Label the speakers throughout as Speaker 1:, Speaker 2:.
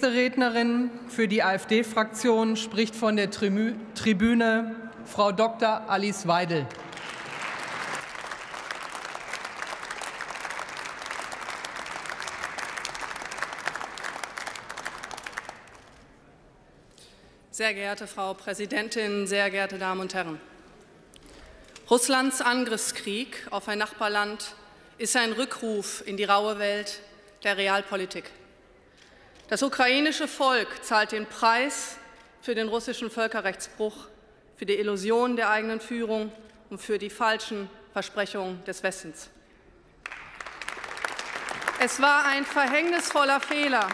Speaker 1: nächste Rednerin für die AfD-Fraktion spricht von der Tribüne Frau Dr. Alice Weidel.
Speaker 2: Sehr geehrte Frau Präsidentin, sehr geehrte Damen und Herren! Russlands Angriffskrieg auf ein Nachbarland ist ein Rückruf in die raue Welt der Realpolitik. Das ukrainische Volk zahlt den Preis für den russischen Völkerrechtsbruch, für die Illusion der eigenen Führung und für die falschen Versprechungen des Westens. Es war ein verhängnisvoller Fehler,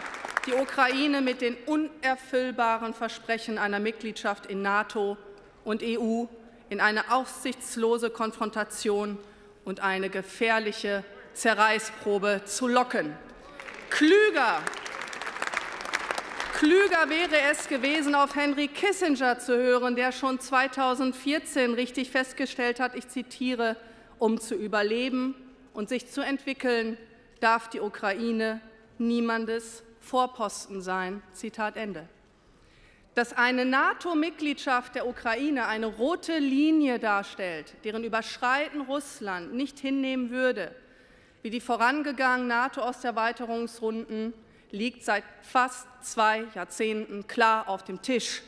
Speaker 2: die Ukraine mit den unerfüllbaren Versprechen einer Mitgliedschaft in NATO und EU in eine aussichtslose Konfrontation und eine gefährliche Zerreißprobe zu locken. Klüger, klüger wäre es gewesen, auf Henry Kissinger zu hören, der schon 2014 richtig festgestellt hat, ich zitiere, um zu überleben und sich zu entwickeln, darf die Ukraine niemandes Vorposten sein. Zitat Ende. Dass eine NATO-Mitgliedschaft der Ukraine eine rote Linie darstellt, deren Überschreiten Russland nicht hinnehmen würde, wie die vorangegangenen NATO-Osterweiterungsrunden, liegt seit fast zwei Jahrzehnten klar auf dem Tisch.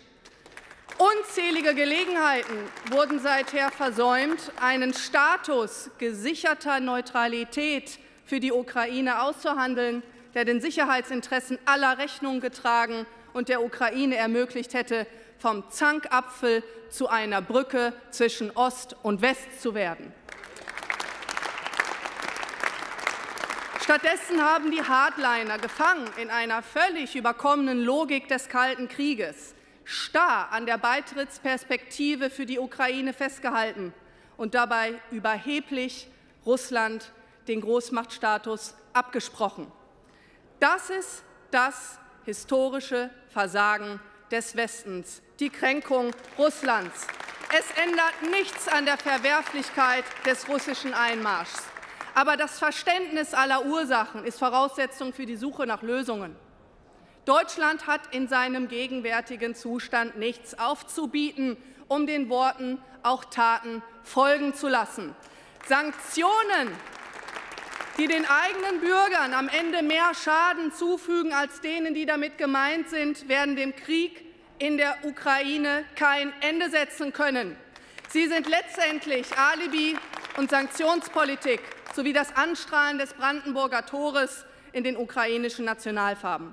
Speaker 2: Unzählige Gelegenheiten wurden seither versäumt, einen Status gesicherter Neutralität für die Ukraine auszuhandeln, der den Sicherheitsinteressen aller Rechnung getragen und der Ukraine ermöglicht hätte, vom Zankapfel zu einer Brücke zwischen Ost und West zu werden. Stattdessen haben die Hardliner gefangen in einer völlig überkommenen Logik des Kalten Krieges starr an der Beitrittsperspektive für die Ukraine festgehalten und dabei überheblich Russland den Großmachtstatus abgesprochen. Das ist das historische Versagen des Westens, die Kränkung Russlands. Es ändert nichts an der Verwerflichkeit des russischen Einmarschs. Aber das Verständnis aller Ursachen ist Voraussetzung für die Suche nach Lösungen. Deutschland hat in seinem gegenwärtigen Zustand nichts aufzubieten, um den Worten auch Taten folgen zu lassen. Sanktionen die den eigenen Bürgern am Ende mehr Schaden zufügen als denen, die damit gemeint sind, werden dem Krieg in der Ukraine kein Ende setzen können. Sie sind letztendlich Alibi und Sanktionspolitik sowie das Anstrahlen des Brandenburger Tores in den ukrainischen Nationalfarben.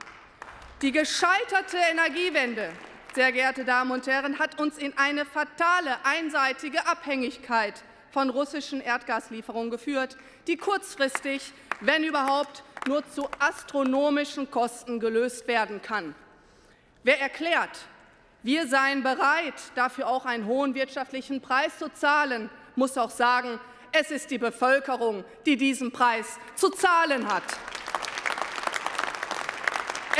Speaker 2: Die gescheiterte Energiewende, sehr geehrte Damen und Herren, hat uns in eine fatale einseitige Abhängigkeit von russischen Erdgaslieferungen geführt, die kurzfristig, wenn überhaupt, nur zu astronomischen Kosten gelöst werden kann. Wer erklärt, wir seien bereit, dafür auch einen hohen wirtschaftlichen Preis zu zahlen, muss auch sagen, es ist die Bevölkerung, die diesen Preis zu zahlen hat.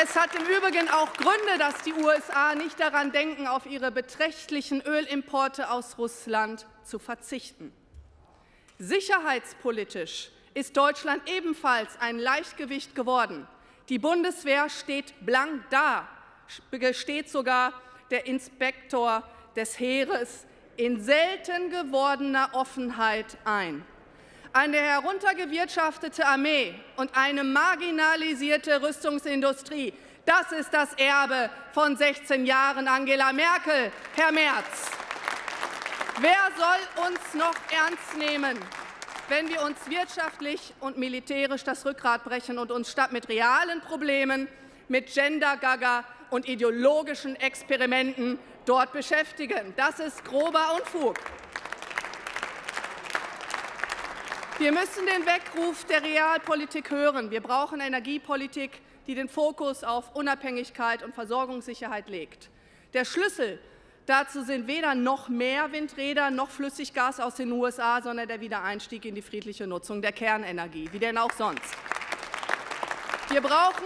Speaker 2: Es hat im Übrigen auch Gründe, dass die USA nicht daran denken, auf ihre beträchtlichen Ölimporte aus Russland zu verzichten. Sicherheitspolitisch ist Deutschland ebenfalls ein Leichtgewicht geworden. Die Bundeswehr steht blank da, gesteht sogar der Inspektor des Heeres in selten gewordener Offenheit ein. Eine heruntergewirtschaftete Armee und eine marginalisierte Rüstungsindustrie, das ist das Erbe von 16 Jahren Angela Merkel, Herr Merz. Wer soll uns noch ernst nehmen, wenn wir uns wirtschaftlich und militärisch das Rückgrat brechen und uns statt mit realen Problemen, mit Gender-Gaga und ideologischen Experimenten dort beschäftigen? Das ist grober Unfug. Wir müssen den Weckruf der Realpolitik hören. Wir brauchen Energiepolitik, die den Fokus auf Unabhängigkeit und Versorgungssicherheit legt. Der Schlüssel Dazu sind weder noch mehr Windräder noch Flüssiggas aus den USA, sondern der Wiedereinstieg in die friedliche Nutzung der Kernenergie, wie denn auch sonst. Wir brauchen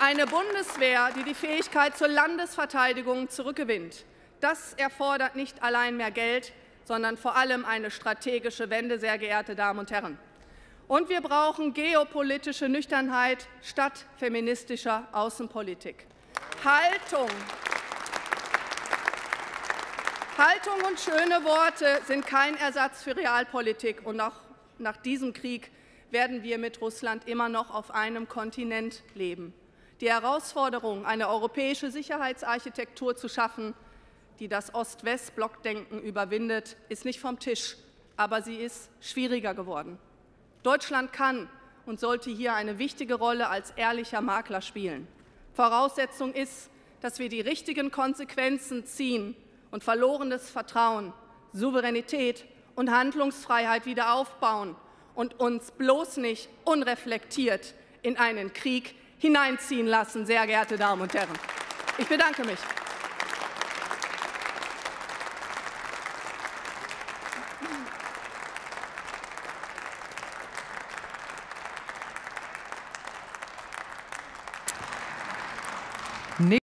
Speaker 2: eine Bundeswehr, die die Fähigkeit zur Landesverteidigung zurückgewinnt. Das erfordert nicht allein mehr Geld, sondern vor allem eine strategische Wende, sehr geehrte Damen und Herren. Und wir brauchen geopolitische Nüchternheit statt feministischer Außenpolitik. Haltung. Haltung und schöne Worte sind kein Ersatz für Realpolitik. Und auch nach diesem Krieg werden wir mit Russland immer noch auf einem Kontinent leben. Die Herausforderung, eine europäische Sicherheitsarchitektur zu schaffen, die das Ost-West-Blockdenken überwindet, ist nicht vom Tisch, aber sie ist schwieriger geworden. Deutschland kann und sollte hier eine wichtige Rolle als ehrlicher Makler spielen. Voraussetzung ist, dass wir die richtigen Konsequenzen ziehen und verlorenes Vertrauen, Souveränität und Handlungsfreiheit wieder aufbauen und uns bloß nicht unreflektiert in einen Krieg hineinziehen lassen, sehr geehrte Damen und Herren. Ich bedanke mich.